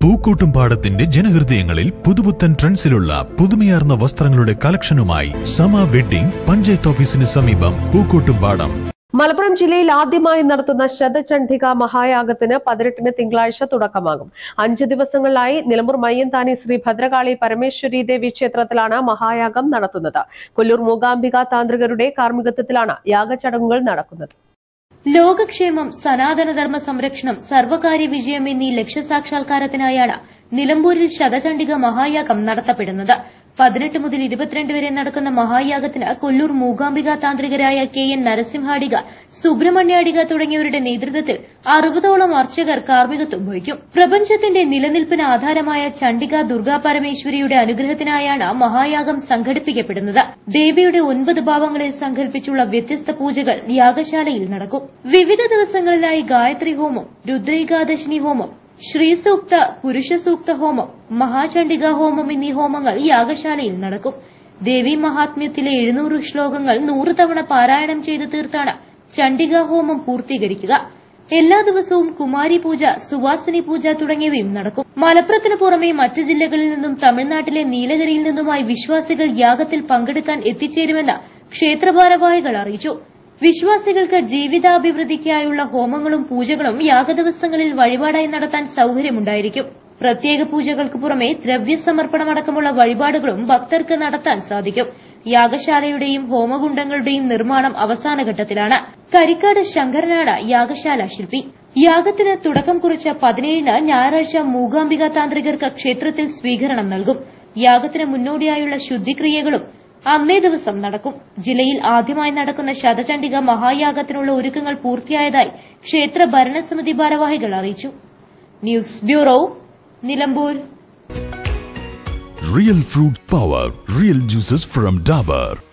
പൂക്കോട്ടുംപാടത്തിന്റെ ജനഹൃദയങ്ങളിൽ പുതുപുത്തൻ ട്രെൻഡ്സിലുള്ള പുതുമയാർന്ന വസ്ത്രങ്ങളുടെ കളക്ഷനുമായി സമ വെഡ്ഡിംഗ് പഞ്ചായത്ത് ഓഫീസിന് സമീപം പൂക്കൂട്ടും പാടം. മലപ്പുറം ജില്ലയിൽ ആദ്യമായി നടത്തുന്ന ശതചണ്ഡിക മഹായാഗത്തിന് പതിനെട്ടിന് തിങ്കളാഴ്ച തുടക്കമാകും. അഞ്ച് ദിവസങ്ങളിലായി നിലമ്പൂർ മയ്യന്താനി ശ്രീ ഭദ്രകാളി പരമേശ്വരി ദേവി ക്ഷേത്രത്തിലാണ് മഹായാഗം നടത്തുന്നത്. കൊല്ലൂർ മൂകാംബിക താന്ത്രികരുടെ കാർമ്മികത്വത്തിലാണ് യാഗചടങ്ങുകൾ നടക്കുന്നത്. ലോകക്ഷേമം സനാതനധർമ്മ സംരക്ഷണം സർവകാര്യ വിജയം എന്നീ ലക്ഷ്യസാക്ഷാത്കാരത്തിനായാണ് നിലമ്പൂരിൽ ശതചണ്ഡിക മഹായാഗം നടത്തപ്പെടുന്നത്. പതിനെട്ട് മുതൽ ഇരുപത്തിരണ്ട് വരെ നടക്കുന്ന മഹായാഗത്തിന് കൊല്ലൂർ മൂകാംബിക താന്ത്രികരായ കെ എൻ നരസിംഹാടിക സുബ്രഹ്മണ്യാടിക തുടങ്ങിയവരുടെ നേതൃത്വത്തിൽ അറുപതോളം അർച്ചകർ കാർമ്മികത്വം വഹിക്കും. പ്രപഞ്ചത്തിന്റെ നിലനിൽപ്പിന് ആധാരമായ ചണ്ഡിക ദുർഗാ പരമേശ്വരിയുടെ അനുഗ്രഹത്തിനായാണ് മഹായാഗം സംഘടിപ്പിക്കപ്പെടുന്നത്. ദേവിയുടെ ഒൻപത് ഭാവങ്ങളെ സങ്കല്പിച്ചുള്ള വ്യത്യസ്ത പൂജകൾ യാഗശാലയിൽ നടക്കും. വിവിധ ദിവസങ്ങളിലായി ഗായത്രി ഹോമം രുദ്രൈകാദശിനി ഹോമം ശ്രീസൂക്ത പുരുഷസൂക്ത ഹോമം മഹാചണ്ഡിക ഹോമം എന്നീ ഹോമങ്ങൾ യാഗശാലയിൽ നടക്കും. ദേവി മഹാത്മ്യത്തിലെ എഴുന്നൂറ് ശ്ലോകങ്ങൾ നൂറ് തവണ പാരായണം ചെയ്ത് തീർത്താണ് ചണ്ഡിക ഹോമം പൂർത്തീകരിക്കുക. എല്ലാ ദിവസവും കുമാരി പൂജ സുവാസിനി പൂജ തുടങ്ങിയവയും നടക്കും. മലപ്പുറത്തിന് പുറമെ മറ്റ് ജില്ലകളിൽ നിന്നും തമിഴ്നാട്ടിലെ നീലഗിരിയിൽ നിന്നുമായി വിശ്വാസികൾ യാഗത്തിൽ പങ്കെടുക്കാൻ എത്തിച്ചേരുമെന്ന് ക്ഷേത്രഭാരവാഹികൾ അറിയിച്ചു. വിശ്വാസികൾക്ക് ജീവിതാഭിവൃദ്ധിക്കായുള്ള ഹോമങ്ങളും പൂജകളും യാഗദിവസങ്ങളിൽ വഴിപാടായി നടത്താൻ സൌകര്യമുണ്ടായിരിക്കും. പ്രത്യേക പൂജകൾക്ക് പുറമെ ദ്രവ്യസമർപ്പണമടക്കമുള്ള വഴിപാടുകളും ഭക്തർക്ക് നടത്താൻ സാധിക്കും. യാഗശാലയുടെയും ഹോമകുണ്ടങ്ങളുടെയും നിർമ്മാണം അവസാനഘട്ടത്തിലാണ് കരിക്കാട് ശങ്കരനാണ് യാഗശാല ശില്പി. യാഗത്തിന് തുടക്കം കുറിച്ച പതിനേഴിന് ഞായറാഴ്ച മൂകാംബിക താന്ത്രികർക്ക് ക്ഷേത്രത്തിൽ സ്വീകരണം നൽകും. യാഗത്തിന് മുന്നോടിയായുള്ള ശുദ്ധിക്രിയകളും അന്നേ ദിവസം നടക്കും. ജില്ലയിൽ ആദ്യമായി നടക്കുന്ന ശതചണ്ഡിക മഹായാഗത്തിനുള്ള ഒരുക്കങ്ങൾ പൂർത്തിയായതായി ക്ഷേത്ര ഭരണസമിതി ഭാരവാഹികൾ അറിയിച്ചു. News bureau Nilambur. Real fruit power real juices from Dabur